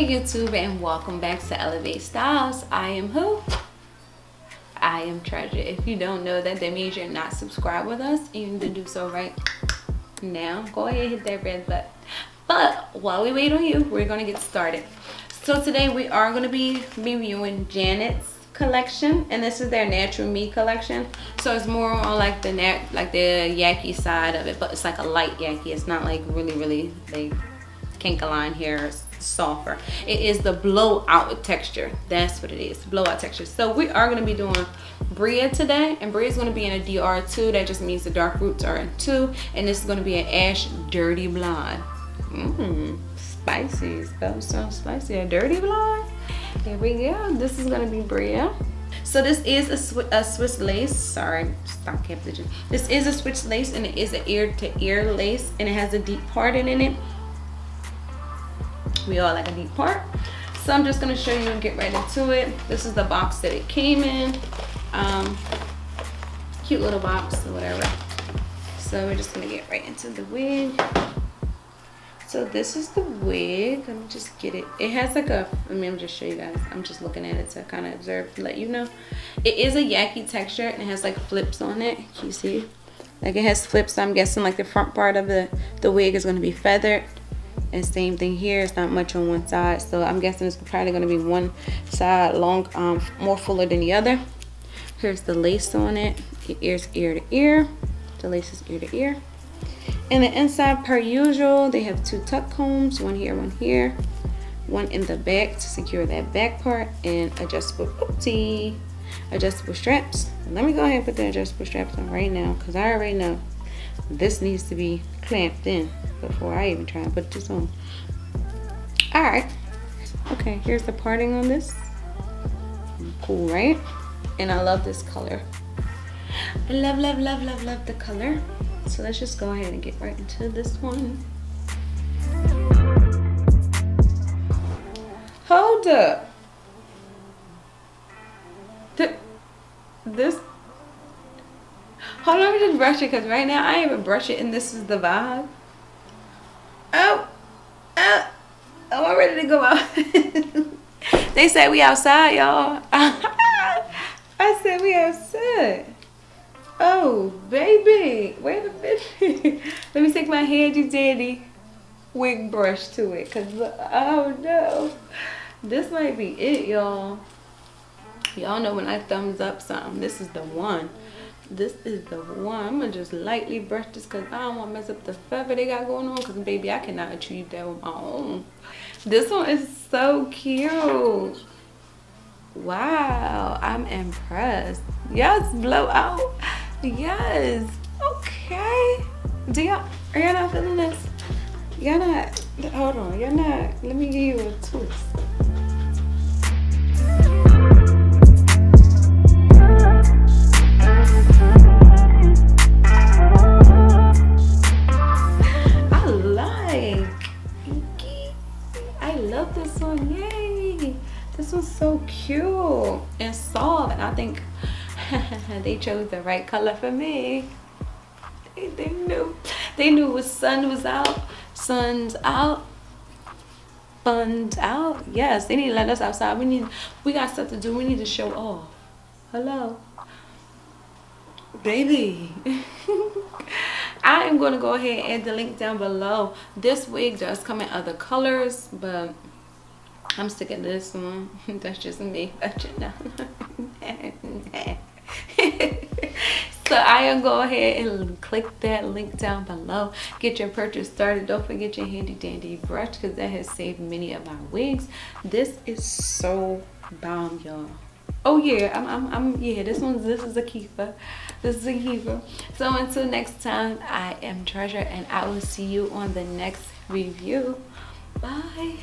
YouTube and welcome back to Elevate Styles. I am who? I am Treasure. If you don't know that, that means you're not subscribed with us and you need to do so right now. Go ahead hit that red button. But while we wait on you, we're gonna get started. So today we are gonna be reviewing Janet's collection and this is their natural me collection so it's more on like the nat like the yaki side of it but it's like a light yaki it's not like really really like line here softer. It is the blowout texture. That's what it is blowout texture. So we are going to be doing Bryah today and Bryah is going to be in a dr2 that just means the dark roots are in two and this is going to be an ash dirty blonde. Mmm, spicy so so spicy. A dirty blonde? Here we go. This is going to be Bryah. So this is a, Swiss, a Swiss lace. Sorry, stop capitalizing. This is a Swiss lace and it is an ear to ear lace and it has a deep parting in it we all like a deep part. So i'm just going to show you and get right into it. This is the box that it came in. Um, cute little box or whatever. So we're just going to get right into the wig. So this is the wig. Let me just get it. It has like a let me just show you guys. I'm just looking at it to kind of observe let you know. It is a yaki texture and it has like flips on it. Can you see? Like it has flips so i'm guessing like the front part of the the wig is going to be feathered and same thing here it's not much on one side. So i'm guessing it's probably going to be one side long um more fuller than the other. Here's the lace on it. It ears ear to ear. The lace is ear to ear. And the inside per usual they have two tuck combs one here one here. One in the back to secure that back part and adjustable oopsie, adjustable straps. Let me go ahead and put the adjustable straps on right now because i already know this needs to be clamped in before I even try and put this on. All right. Okay, here's the parting on this. Cool, right? And I love this color. I love, love, love, love, love the color. So let's just go ahead and get right into this one. Hold up. this Hold on, me just brush it because right now I haven't brushed it and this is the vibe. Oh, oh, oh I'm ready to go out. they said we outside, y'all. I said we outside. Oh, baby. Wait a minute. Let me take my handy dandy wig brush to it. Because, oh no. This might be it, y'all. Y'all know when I thumbs up something, this is the one this is the one. I'm gonna just lightly brush this because i don't want to mess up the feather they got going on because baby i cannot achieve that with my own. This one is so cute. Wow i'm impressed. Yes blow out. Yes okay. Do y'all are y'all not feeling this? Y'all not hold on y'all not let me give you cute. And soft and I think they chose the right color for me. They, they knew they knew when sun was out sun's out fun's out. Yes they need to let us outside. We need we got stuff to do. We need to show off. Hello. Baby. I am going to go ahead and the link down below. This wig does come in other colors but I'm sticking to this one. That's just me. But you know. so I am go ahead and click that link down below. Get your purchase started. Don't forget your handy dandy brush because that has saved many of my wigs. This is so bomb, y'all. Oh yeah, I'm, I'm, I'm, yeah, this one's, this is a keeper. This is a keeper. So until next time, I am Treasure and I will see you on the next review. Bye.